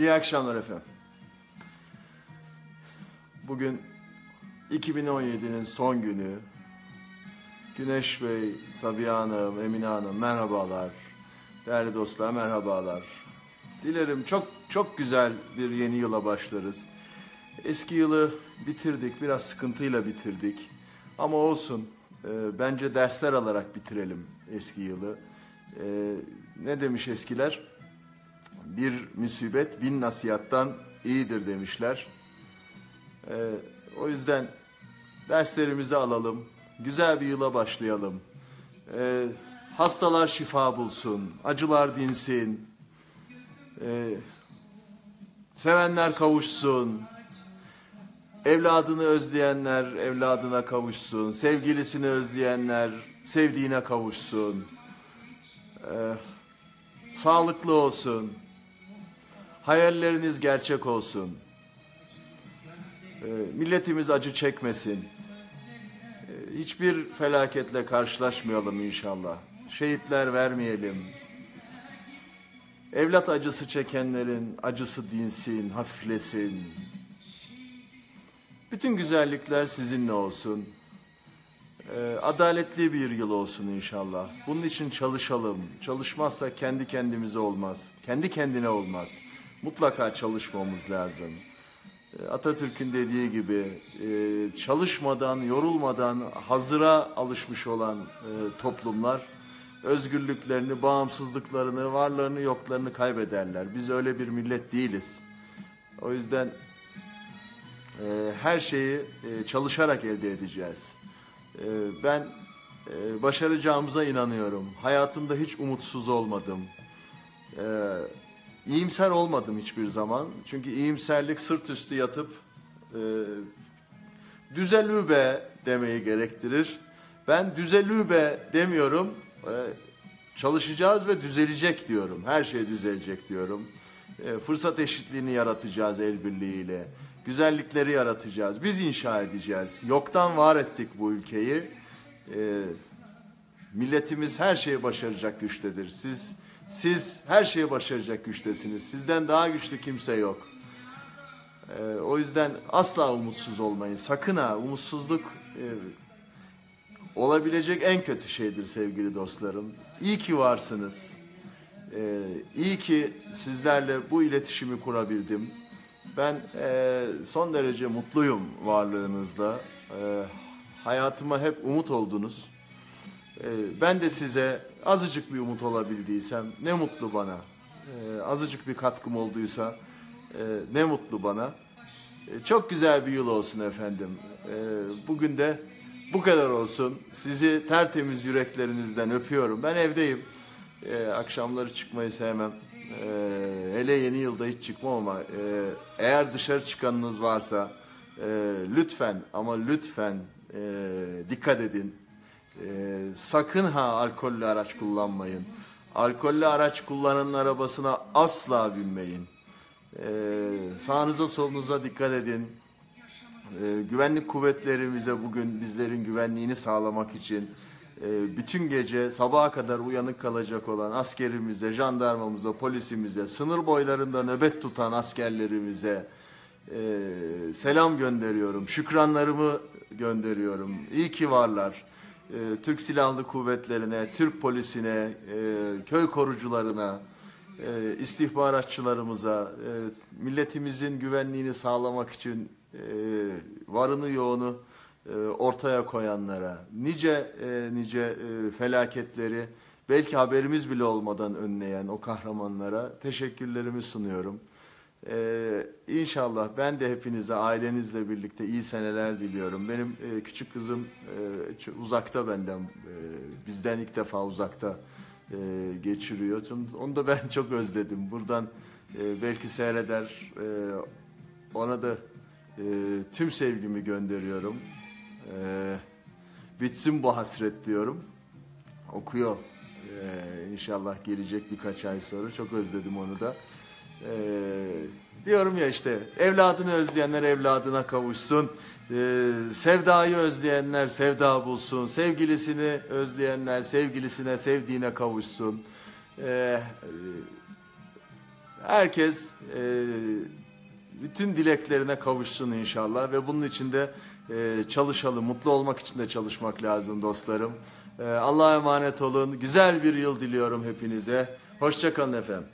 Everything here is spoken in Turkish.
İyi akşamlar efendim. Bugün 2017'nin son günü. Güneş Bey, Sabiha Hanım, Emine Hanım merhabalar. Değerli dostlar merhabalar. Dilerim çok çok güzel bir yeni yıla başlarız. Eski yılı bitirdik, biraz sıkıntıyla bitirdik. Ama olsun, e, bence dersler alarak bitirelim eski yılı. E, ne demiş eskiler? Bir musibet bin nasihattan iyidir demişler. E, o yüzden derslerimizi alalım, güzel bir yıla başlayalım. E, hastalar şifa bulsun, acılar dinsin, e, sevenler kavuşsun, evladını özleyenler evladına kavuşsun, sevgilisini özleyenler sevdiğine kavuşsun, e, sağlıklı olsun, hayalleriniz gerçek olsun, e, milletimiz acı çekmesin, e, hiçbir felaketle karşılaşmayalım inşallah, şehitler vermeyelim, Evlat acısı çekenlerin acısı dinsin, hafiflesin. Bütün güzellikler sizinle olsun. Ee, adaletli bir yıl olsun inşallah. Bunun için çalışalım. Çalışmazsa kendi kendimize olmaz. Kendi kendine olmaz. Mutlaka çalışmamız lazım. Ee, Atatürk'ün dediği gibi e, çalışmadan, yorulmadan hazıra alışmış olan e, toplumlar özgürlüklerini, bağımsızlıklarını, varlarını, yoklarını kaybederler. Biz öyle bir millet değiliz. O yüzden e, her şeyi e, çalışarak elde edeceğiz. E, ben e, başaracağımıza inanıyorum. Hayatımda hiç umutsuz olmadım. İyimser olmadım hiçbir zaman. Çünkü iyimserlik sırt üstü yatıp e, düzelübe demeyi gerektirir. Ben düzelübe demiyorum. E, çalışacağız ve düzelecek diyorum. Her şey düzelecek diyorum. E, fırsat eşitliğini yaratacağız el birliğiyle. Güzellikleri yaratacağız. Biz inşa edeceğiz. Yoktan var ettik bu ülkeyi. E, milletimiz her şeyi başaracak güçtedir. Siz siz her şeyi başaracak güçtesiniz. Sizden daha güçlü kimse yok. E, o yüzden asla umutsuz olmayın. Sakın ha umutsuzluk e, olabilecek en kötü şeydir sevgili dostlarım. İyi ki varsınız. Ee, iyi ki sizlerle bu iletişimi kurabildim. Ben e, son derece mutluyum varlığınızla. E, hayatıma hep umut oldunuz. E, ben de size azıcık bir umut olabildiysem ne mutlu bana. E, azıcık bir katkım olduysa e, ne mutlu bana. E, çok güzel bir yıl olsun efendim. E, bugün de bu kadar olsun. Sizi tertemiz yüreklerinizden öpüyorum. Ben evdeyim. Ee, akşamları çıkmayı sevmem. Ee, hele yeni yılda hiç çıkmam ama e, eğer dışarı çıkanınız varsa e, lütfen ama lütfen e, dikkat edin. E, sakın ha alkollü araç kullanmayın. Alkollü araç kullananın arabasına asla binmeyin. E, sağınıza solunuza dikkat edin. E, güvenlik kuvvetlerimize bugün bizlerin güvenliğini sağlamak için e, bütün gece sabaha kadar uyanık kalacak olan askerimize, jandarmamıza, polisimize, sınır boylarında nöbet tutan askerlerimize e, selam gönderiyorum. Şükranlarımı gönderiyorum. İyi ki varlar. E, Türk Silahlı Kuvvetlerine, Türk polisine, e, köy korucularına, e, istihbaratçılarımıza, e, milletimizin güvenliğini sağlamak için e, varını yoğunu e, ortaya koyanlara, nice e, nice e, felaketleri belki haberimiz bile olmadan önleyen o kahramanlara teşekkürlerimi sunuyorum. Ee, inşallah ben de hepinize ailenizle birlikte iyi seneler diliyorum. Benim e, küçük kızım e, uzakta benden, e, bizden ilk defa uzakta e, geçiriyor. Onu da ben çok özledim. Buradan e, belki seyreder, e, ona da e, tüm sevgimi gönderiyorum. E, bitsin bu hasret diyorum. Okuyor. E, inşallah gelecek birkaç ay sonra. Çok özledim onu da. E, diyorum ya işte evladını özleyenler evladına kavuşsun. E, sevdayı özleyenler sevda bulsun. Sevgilisini özleyenler sevgilisine sevdiğine kavuşsun. E, Herkes e, bütün dileklerine kavuşsun inşallah ve bunun için de e, çalışalım. Mutlu olmak için de çalışmak lazım dostlarım. E, Allah'a emanet olun. Güzel bir yıl diliyorum hepinize. Hoşçakalın efendim.